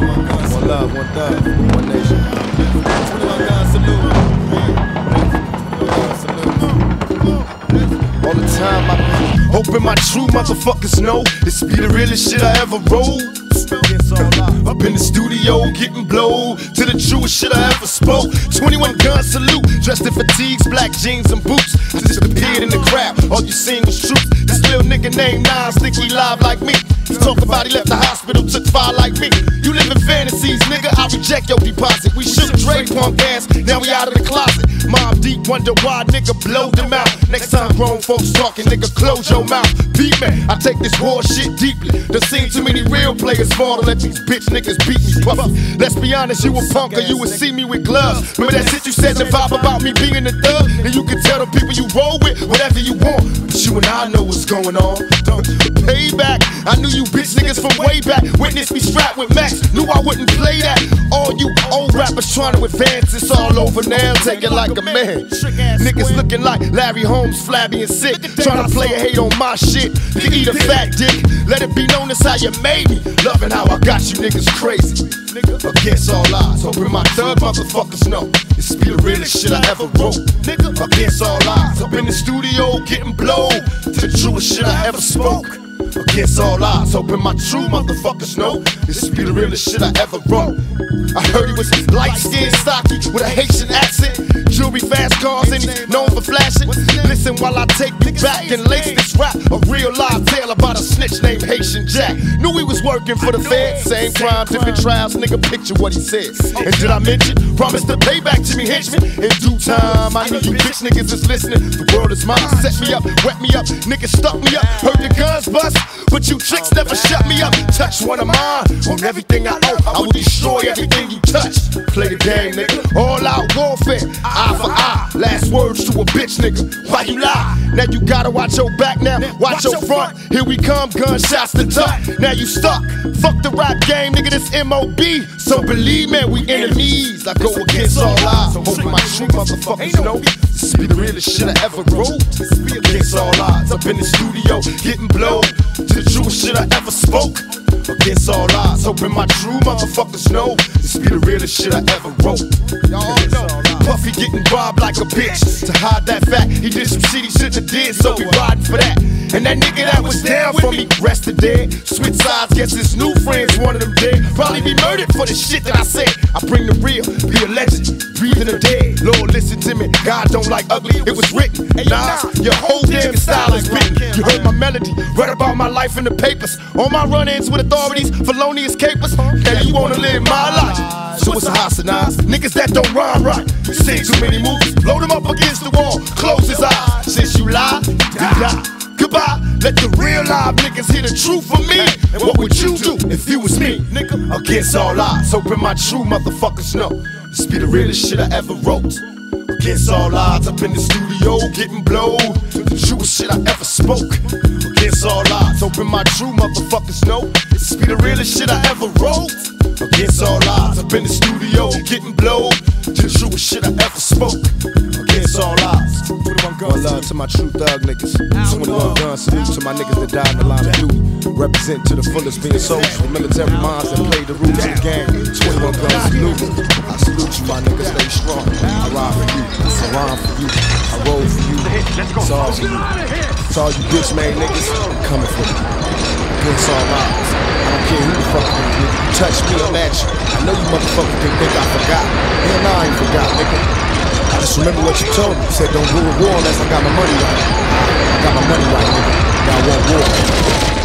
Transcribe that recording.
One love, one thug, One Nation. 21 gun salute. All the time I hoping my true motherfuckers know this be the realest shit I ever wrote. Up in the studio, getting blowed to the truest shit I ever spoke. 21 gun salute, dressed in fatigues, black jeans and boots. I disappeared in the crowd, all you seen was truth. This little nigga named Nas think he live like me. He talk about he left the hospital, took fire like me. You live in fantasies, nigga. I reject your deposit. We shook Dre punk ass, now we out of the closet. Mobb Deep, wonder why nigga blow them out. Next time grown folks talking, nigga, close your mouth. Beat me, I take this war shit deeply. Done seen too many real players fall to let these bitch niggas beat me. Puffy. Let's be honest, you a punk or you would see me with gloves. Remember that shit you said in the vibe about me being a thug? And you can tell the people you roll with whatever you want. But you and I know what's going on. Payback, I knew you bitch niggas from way back. Witness me strapped with Macs, knew I wouldn't play that. All you old rappers trying to advance, it's all over now. Take it like a man. Niggas looking like Larry Holmes, flabby and sick. Trying to play a hate on my shit. You eat a fat dick. Let it be known that's how you made me. Loving how I got you niggas crazy. Against all odds, hoping my thug motherfuckers know this be the realest shit I ever wrote. Nigga, against all odds, up in the studio getting blowed to the truest shit I ever spoke. Against all odds, hoping my true motherfuckers know this be the realest shit I ever wrote. I heard he was light skinned, stocky, with a Haitian accent. Jewelry, fast cars, and he's known for flashing. Listen while I take you back and lace this rap. A real live tale about a snitch named Haitian Jack. Knew he was working for the Fed. Same crime, different trials, nigga. Picture what he said. And did I mention? Promise to pay back to me, henchman. In due time, I know you bitch niggas is listening. The world is mine. Set me up, wet me up. Niggas stuck me up. Heard the guns bust, but you tricks never shut me up. Touch one of mine on everything I own. I will destroy everything you touch. Play the game, nigga. All out warfare. Eye for eye. Last words to a bitch, nigga. Why you lie? Now you gotta watch your back now. Watch your front. Here we come, gunshots to duck. Now you stuck. Fuck the rap game, nigga. This MOB. So believe me, we enemies. I go against all odds. Hoping my true motherfuckers know this be the realest shit I ever wrote. Against all odds. Up in the studio, getting blown to the truest shit I ever spoke. Against all odds, hoping my true motherfuckers know this be the realest shit I ever wrote. Y'all know. Puffy getting robbed like a bitch. To hide that fact, he did some shit he shouldn't did, so we riding for that. And that nigga that was down for me, rested dead. Switch sides, guess his new friends, one of them dead. Probably be murdered for the shit that I said. I bring the real, be a legend, breathing the dead. Lord, listen to me, God don't like ugly, it was written. Nah, your whole damn style is melody, read about my life in the papers. All my run-ins with authorities, felonious capers. Now you wanna live my life. So it's a hostilize. Niggas that don't rhyme right. Seen too many movies, blow them up against the wall, close his eyes. Since you lie, you die. Goodbye. Let the real live niggas hear the truth from me. And what would you do if you was me, nigga? Against all odds, hoping my true motherfuckers know this be the realest shit I ever wrote. Against all odds, up in the studio, getting blowed. The truest shit I ever spoke. Against all odds, hoping my true motherfuckers know this be the realest shit I ever wrote. Against all odds, up in the studio, getting blowed. The truest shit I ever spoke. Against all odds. One love to my true thug niggas. 21 guns, salute to my niggas that died in the line of duty. Represent to the fullest being soldiers for military minds that played the rules of the game. 21 guns, salute. I salute you, my niggas, stay strong. I ride for you, I rhyme for you, I roll for you. It's all for you. It's all you bitch made niggas coming for you. Against all odds. I don't care who the fuck you is. Touch me, I'm at you. I know you motherfuckers can think I forgot. Hell no, I ain't forgot, nigga. I just remember what you told me. You said don't go to war unless I got my money right. I got my money right, nigga. Y'all want war.